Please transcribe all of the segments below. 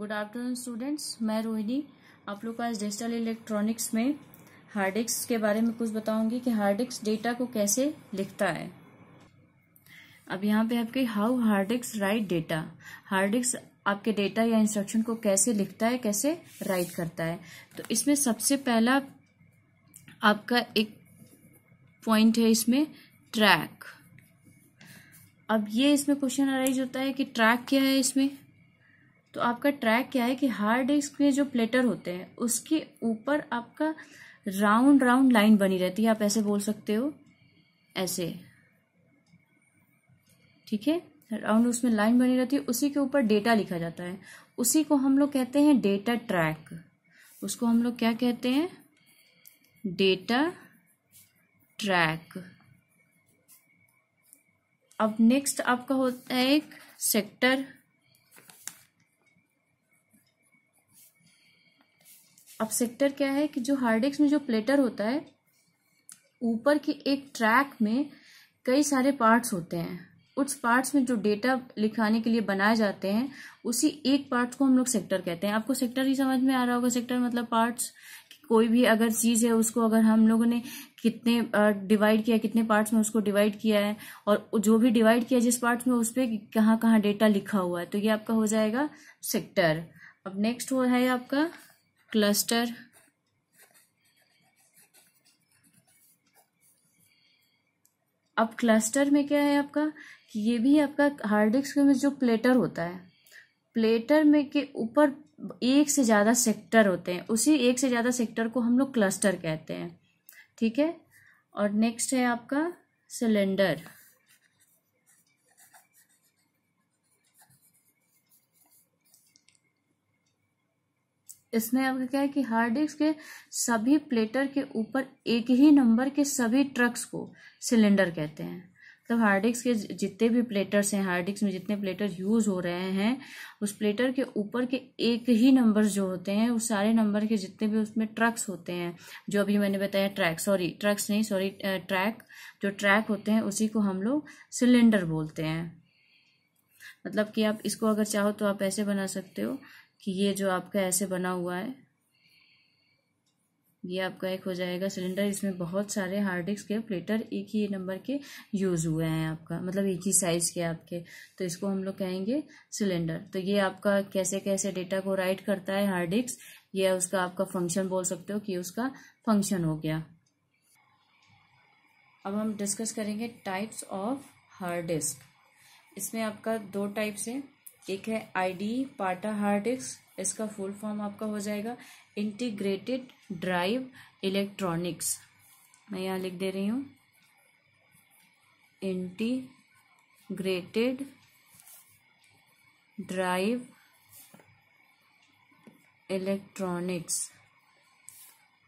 Good afternoon students मैं रोहिणी। आप लोग को आज डिजिटल इलेक्ट्रॉनिक्स में हार्ड डिस्क के बारे में कुछ बताऊँगी कि हार्ड डिस्क डेटा को कैसे लिखता है। अब यहाँ पे आपके how hard disk write data hard disk आपके डेटा या इंस्ट्रक्शन को कैसे लिखता है, कैसे राइट करता है। तो इसमें सबसे पहला आपका एक पॉइंट है इसमें ट्रैक अब ये इसमें क्वेश्चन अराइज होता है कि ट्रैक क्या है इसमें? तो आपका ट्रैक क्या है कि हार्ड डिस्क में जो प्लेटर होते हैं, उसके ऊपर आपका राउंड राउंड लाइन बनी रहती है। आप ऐसे बोल सकते हो, ऐसे। ठीक है? राउंड उसमें लाइन बनी रहती है, उसी के ऊपर डेटा लिखा जाता है। उसी को हम लोग कहते हैं डेटा ट्रैक उसको हम लोग क्या कहते हैं? डेटा ट्रैक अब नेक्स्ट आपका होता है एक सेक्टर अब सेक्टर क्या है कि जो हार्ड डिस्क में जो प्लेटर होता है, ऊपर के एक ट्रैक में कई सारे पार्ट्स होते हैं। उस पार्ट्स में जो डेटा लिखाने के लिए बनाए जाते हैं, उसी एक पार्ट को हम लोग सेक्टर कहते हैं। आपको सेक्टर ही समझ में आ रहा होगा सेक्टर मतलब पार्ट्स कोई भी अगर चीज़ है, उसको अगर हम लोगों ने कितने डिवाइड किया, कितने पार्ट्स में उसको डिवाइड किया है, और जो भी डिवाइड किया जिस पार्ट्स में, उस पर कहाँ कहाँ डेटा लिखा हुआ है तो ये आपका हो जाएगा सेक्टर अब नेक्स्ट वो है आपका क्लस्टर। अब क्लस्टर में क्या है आपका? कि ये भी आपका हार्ड डिस्क में जो प्लेटर होता है, प्लेटर में के ऊपर एक से ज़्यादा सेक्टर होते हैं। उसी एक से ज़्यादा सेक्टर को हम लोग क्लस्टर कहते हैं। ठीक है? और नेक्स्ट है आपका सिलेंडर। इसमें आपका क्या है कि हार्ड डिस्क के सभी प्लेटर के ऊपर एक ही नंबर के सभी ट्रक्स को सिलेंडर कहते हैं। तो हार्ड डिस्क के जितने भी प्लेटर्स हैं हार्ड डिस्क में जितने प्लेटर यूज़ हो रहे हैं, उस प्लेटर के ऊपर के एक ही नंबर जो होते हैं, उस सारे नंबर के जितने भी उसमें ट्रक्स होते हैं, जो अभी मैंने बताया ट्रैक सॉरी ट्रक्स नहीं सॉरी ट्रैक जो ट्रैक होते हैं, उसी को हम लोग सिलेंडर बोलते हैं। मतलब कि आप इसको अगर चाहो तो आप ऐसे बना सकते हो कि ये जो आपका ऐसे बना हुआ है, ये आपका एक हो जाएगा सिलेंडर इसमें बहुत सारे हार्ड डिस्क के प्लेटर एक ही नंबर के यूज़ हुए हैं आपका मतलब एक ही साइज़ के आपके। तो इसको हम लोग कहेंगे सिलेंडर तो ये आपका कैसे कैसे डेटा को राइट करता है हार्ड डिस्क ये उसका आपका फ़ंक्शन बोल सकते हो कि उसका फ़ंक्शन हो गया। अब हम डिस्कस करेंगे टाइप्स ऑफ़ हार्ड डिस्क इसमें आपका दो टाइप्स है। एक है आईडी पाटा हार्ड डिस्क इसका फुल फॉर्म आपका हो जाएगा। इंटीग्रेटेड ड्राइव इलेक्ट्रॉनिक्स मैं यहाँ लिख दे रही हूँ। इंटीग्रेटेड ड्राइव इलेक्ट्रॉनिक्स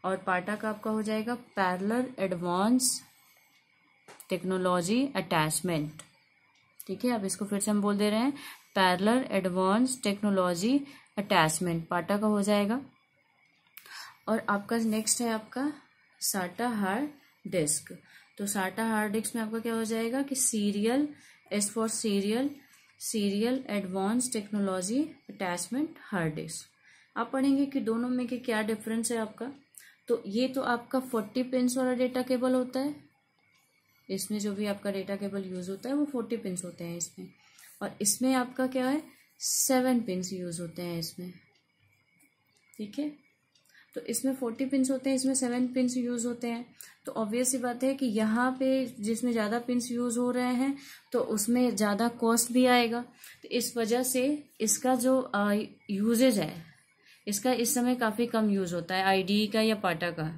और पाटा का आपका हो जाएगा पैरलर एडवांस टेक्नोलॉजी अटैचमेंट ठीक है, अब इसको फिर से हम बोल दे रहे हैं। Parallel advance technology attachment. PATA का हो जाएगा। और आपका नेक्स्ट है आपका साटा हार्ड डिस्क। तो साटा हार्ड डिस्क में आपका क्या हो जाएगा कि serial S for serial serial advance technology attachment hard disk आप पढ़ेंगे कि दोनों में के क्या डिफरेंस है आपका? तो ये तो आपका फोर्टी पिंस वाला डेटा केबल होता है। इसमें जो भी आपका डेटा केबल यूज़ होता है, वो फोर्टी पिंस होते हैं इसमें। और इसमें आपका क्या है? सेवन पिंस यूज़ होते हैं इसमें। ठीक है? तो इसमें फोर्टी पिंस होते हैं, इसमें सेवन पिंस यूज़ होते हैं। तो ऑब्वियस सी बात है कि यहाँ पे जिसमें ज़्यादा पिंस यूज़ हो रहे हैं तो उसमें ज़्यादा कॉस्ट भी आएगा। तो इस वजह से इसका जो यूजेज है, इसका इस समय काफ़ी कम यूज़ होता है आईडी का या पाटा का।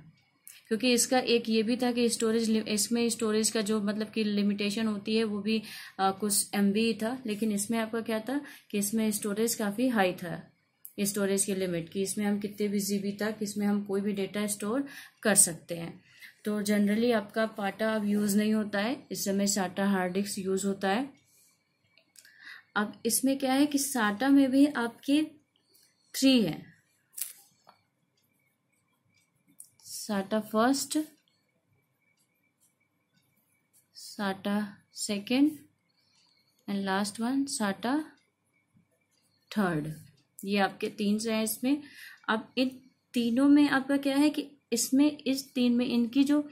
क्योंकि इसका एक ये भी था कि स्टोरेज इसमें स्टोरेज का जो मतलब कि लिमिटेशन होती है वो भी आ, कुछ एम था। लेकिन इसमें आपका क्या था कि इसमें स्टोरेज काफ़ी हाई था स्टोरेज की लिमिट की। इसमें हम कितने भी जीबी तक इसमें हम कोई भी डेटा स्टोर कर सकते हैं। तो जनरली आपका पाटा अब यूज़ नहीं होता है। इस समय साटा हार्ड डिस्क यूज़ होता है। अब इसमें क्या है कि साटा में भी आपके थ्री है। SATA first SATA second and last one SATA third ये आपके तीन से हैं इसमें। अब इन तीनों में आपका क्या है कि इसमें, इस तीन में इनकी जो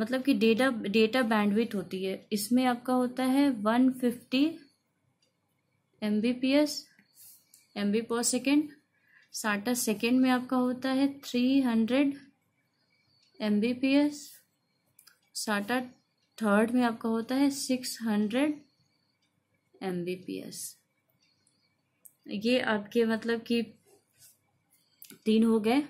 मतलब कि डेटा डेटा बैंडविथ होती है, इसमें आपका होता है one fifty M B P S M B पर सेकेंड साटा सेकेंड में आपका होता है three hundred M B P S SATA third में आपका होता है six hundred M B P S ये आपके मतलब कि तीन हो गए।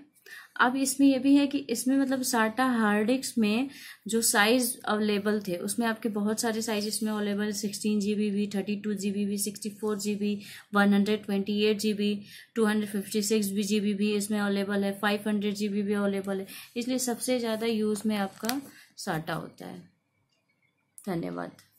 अब इसमें यह भी है कि इसमें मतलब साटा हार्ड डिस्क में जो साइज़ अवेलेबल थे, उसमें आपके बहुत सारे साइज़ इसमें अवेलेबल सिक्सटीन जी बी भी थर्टी टू जी बी भी sixty four G B one hundred twenty eight G B two hundred fifty six B G B भी इसमें अवेलेबल है फाइव हंड्रेड जी बी भी available है। इसलिए सबसे ज़्यादा यूज़ में आपका साटा होता है। धन्यवाद।